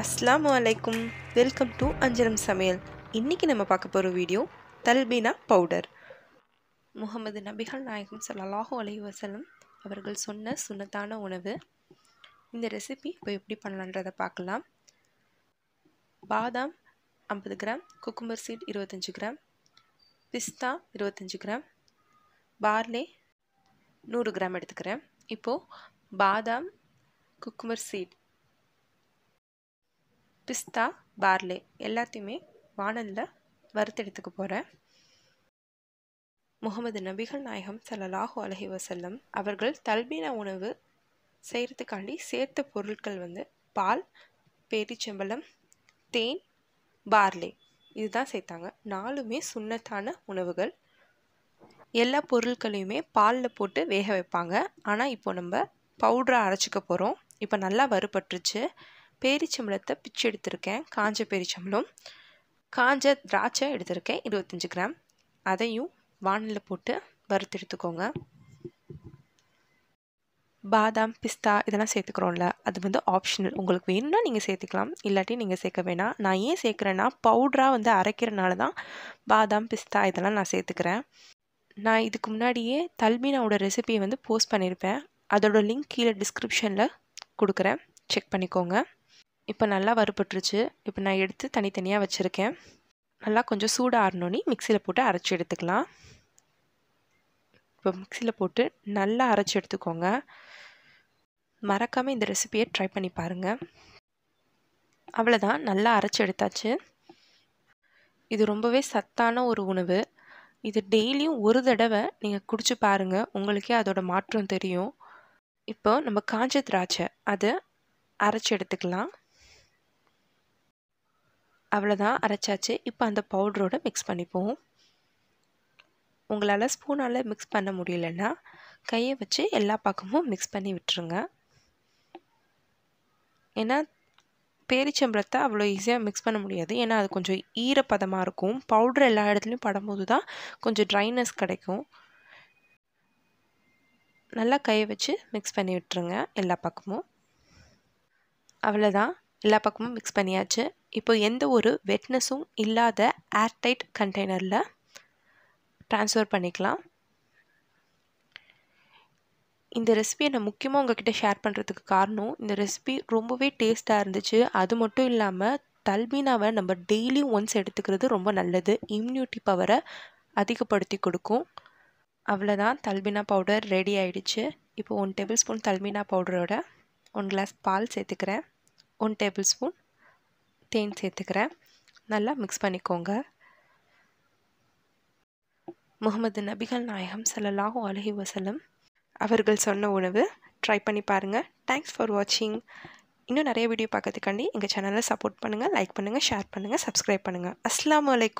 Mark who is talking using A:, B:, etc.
A: அஸ்லாம் அலைக்கும். Welcome to அஞ்சலம் சமையல். இன்றைக்கி நம்ம பார்க்க போகிற வீடியோ தல்பீனா பவுடர். முகமது நபிகள் நாயகம் ஸல்லல்லாஹு அலைஹி வஸல்லம் அவர்கள் சொன்ன சுன்னத்தான உணவு. இந்த ரெசிபி இப்போ எப்படி பண்ணலான்றதை பார்க்கலாம். பாதாம் ஐம்பது கிராம் குக்கும்பர் சீட் இருபத்தஞ்சி கிராம் பிஸ்தா இருபத்தஞ்சி கிராம் பார்லே நூறு கிராம் எடுத்துக்கிறேன். இப்போது பாதாம் குக்குமர் சீட் பிஸ்தா பார்லே எல்லாத்தையுமே வானலில் வறுத்தெடுத்துக்க போகிறேன் முகமது நபிகள் நாயகம் சல்லாஹூ அலஹி வசல்லம் அவர்கள் தல்பீனா உணவு செய்கிறதுக்காண்டி சேர்த்த பொருட்கள் வந்து பால் பேரிச்சம்பழம் தேன் பார்லே இதுதான் சேர்த்தாங்க. நாலுமே சுண்ணத்தான உணவுகள். எல்லா பொருட்களையுமே பாலில் போட்டு வேக வைப்பாங்க. ஆனால் இப்போ நம்ம பவுடரை அரைச்சிக்க போகிறோம் இப்போ நல்லா வறுபட்டுருச்சு. பேரிச்சம்பழத்தை பிச்சு எடுத்திருக்கேன். காஞ்ச பேரிச்சம்பழம். காஞ்ச திராட்சை எடுத்திருக்கேன். இருபத்தஞ்சி கிராம். அதையும் வானலில் போட்டு வறுத்து எடுத்துக்கோங்க. பாதாம் பிஸ்தா இதெல்லாம் சேர்த்துக்கிறோம்ல அது வந்து ஆப்ஷனல் உங்களுக்கு வேணும்னா நீங்கள் சேர்த்துக்கலாம். இல்லாட்டி நீங்கள் சேர்க்க வேணாம். நான் ஏன் சேர்க்குறேன்னா பவுடராக வந்து அரைக்கிறனால தான் பாதாம் பிஸ்தா இதெல்லாம் நான் சேர்த்துக்கிறேன். நான் இதுக்கு முன்னாடியே தல்பீனாவோட ரெசிபியை வந்து போஸ்ட் பண்ணியிருப்பேன் அதோட லிங்க் கீழே டிஸ்கிரிப்ஷனில் கொடுக்குறேன். செக் பண்ணிக்கோங்க. இப்போ நல்லா வறுபட்டுருச்சு. இப்போ நான் எடுத்து தனித்தனியாக வச்சுருக்கேன். நல்லா கொஞ்சம் சூடாக மிக்சியில் போட்டு அரைச்சி எடுத்துக்கலாம். இப்போ மிக்சியில் போட்டு நல்லா அரைச்சி எடுத்துக்கோங்க. மறக்காமல் இந்த ரெசிபியை ட்ரை பண்ணி பாருங்கள் அவ்வளோதான் நல்லா அரைச்சி எடுத்தாச்சு. இது ரொம்பவே சத்தான ஒரு உணவு. இது டெய்லியும் ஒரு தடவை நீங்கள் குடிச்சு பாருங்கள் உங்களுக்கே அதோட மாற்றம் தெரியும். இப்போ நம்ம காஞ்ச திராட்சை அதை அரைச்சி எடுத்துக்கலாம். அவ்வளோதான் அரைச்சாச்சு. இப்போ அந்த பவுடரோடு மிக்ஸ் பண்ணிப்போம். உங்களால் ஸ்பூனால் மிக்ஸ் பண்ண முடியலன்னா கையை வச்சு எல்லா பக்கமும் மிக்ஸ் பண்ணி விட்டுருங்க. ஏன்னா பேரிச்சம்பழத்தை அவ்வளோ ஈஸியாக மிக்ஸ் பண்ண முடியாது. ஏன்னா அது கொஞ்சம் ஈரப்பதமாக இருக்கும். பவுட்ரு எல்லா இடத்துலையும் படும்போது தான் கொஞ்சம் ட்ரைனஸ் கிடைக்கும். நல்லா கையை வச்சு மிக்ஸ் பண்ணி விட்டுருங்க எல்லா பக்கமும். அவ்வளோதான் எல்லா பக்கமும் மிக்ஸ் பண்ணியாச்சு. இப்போ எந்த ஒரு வெட்னஸும் இல்லாத ஏர்டைட் கண்டெய்னரில் ட்ரான்ஸ்ஃபர் பண்ணிக்கலாம். இந்த ரெசிபியை நான் முக்கியமாக உங்ககிட்ட ஷேர் பண்ணுறதுக்கு காரணம் இந்த ரெசிபி ரொம்பவே டேஸ்ட்டாக இருந்துச்சு. அது மட்டும் இல்லாமல் தல்பீனாவை நம்ம டெய்லியும் ஒன்ஸ் எடுத்துக்கிறது ரொம்ப நல்லது. இம்யூனிட்டி பவரை அதிகப்படுத்தி கொடுக்கும். அவ்வளோதான் தல்பீனா பவுடர் ரெடி ஆயிடுச்சு. இப்போ ஒன் டேபிள் ஸ்பூன் தல்பீனா பவுடரோட ஒன் கிளாஸ் பால் சேர்த்துக்கிறேன். ஒன் டேபிள் ஸ்பூன் தேன் சேர்த்துக்கிறேன். நல்லா மிக்ஸ் பண்ணிக்கோங்க. முகமது நபிகள் நாயகம் ஸல்லல்லாஹு அலைஹி வசலம் அவர்கள் சொன்ன உணவு. ட்ரை பண்ணி பாருங்கள் தேங்க்ஸ் ஃபார் வாட்சிங் இன்னும் நிறைய வீடியோ பார்க்கறதுக்காண்டி எங்கள் சேனலை சப்போர்ட் பண்ணுங்கள் லைக் பண்ணுங்கள் ஷேர் பண்ணுங்கள் சப்ஸ்கிரைப் பண்ணுங்கள் அஸ்லாம் வலைக்கும்